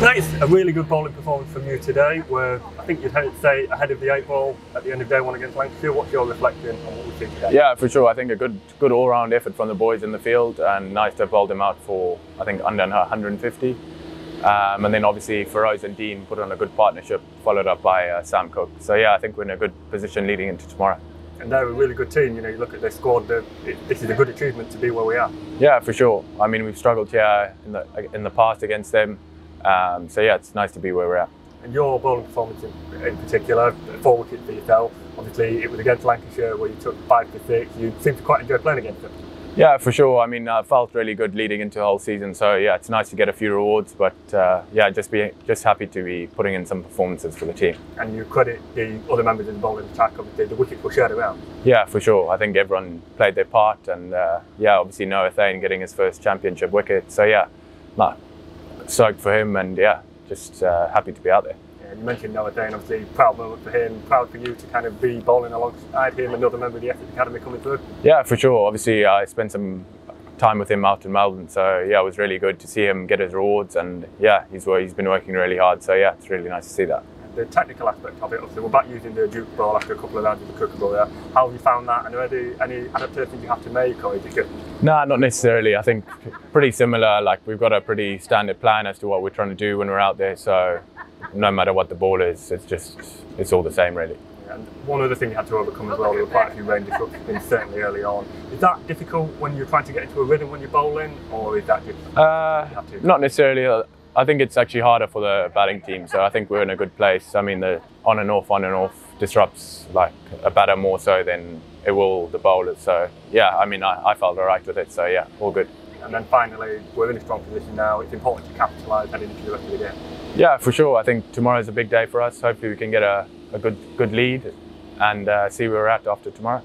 Nice, a really good bowling performance from you today. Where I think you'd say ahead of the eight ball at the end of day one against Lancashire. What's your reflection on what we see today? Yeah, for sure. I think a good, good all-round effort from the boys in the field, and nice to have bowled them out for I think under 150. Um, and then obviously Feroze and Dean put on a good partnership, followed up by uh, Sam Cook. So yeah, I think we're in a good position leading into tomorrow. And they're a really good team. You know, you look at their squad. It, this is a good achievement to be where we are. Yeah, for sure. I mean, we've struggled here in the in the past against them. Um, so yeah, it's nice to be where we're at. And your bowling performance in, in particular, four wickets for yourself. Obviously, it was against Lancashire where you took five for six. You seem to quite enjoy playing against them. Yeah, for sure. I mean, I felt really good leading into the whole season. So yeah, it's nice to get a few rewards. But uh, yeah, just be just happy to be putting in some performances for the team. And you credit the other members of the bowling attack. Obviously, the wickets were shared around. Yeah, for sure. I think everyone played their part, and uh, yeah, obviously Noah Thain getting his first championship wicket. So yeah, no, stoked for him, and yeah, just uh, happy to be out there. Yeah, you mentioned Noah Thain, obviously proud moment for him, proud for you to kind of be bowling alongside him, another member of the Essex Academy coming through. Yeah, for sure. Obviously, I spent some time with him out in Melbourne, so yeah, it was really good to see him get his rewards, and yeah, he's he's been working really hard. So yeah, it's really nice to see that the technical aspect of it. Obviously, we're back using the Duke ball after a couple of rounds of the Kookaburra. There. How have you found that? And are there any adaptations you have to make, or is it just? No, not necessarily. I think pretty similar. Like we've got a pretty standard plan as to what we're trying to do when we're out there. So no matter what the ball is, it's just it's all the same really. And one other thing you had to overcome as well, there were quite a few rain disruptions, certainly early on. Is that difficult when you're trying to get into a rhythm when you're bowling, or is that just? Uh, not necessarily. I think it's actually harder for the batting team. So I think we're in a good place. I mean, the on and off, on and off disrupts like a batter more so than it will the bowlers. So yeah, I mean, I, I felt all right with it. So yeah, all good. And then finally, we're in a strong position now. It's important to capitalise heading into the rest of the game. Yeah, for sure. I think tomorrow is a big day for us. Hopefully, we can get a, a good good lead and uh, see where we're at after tomorrow.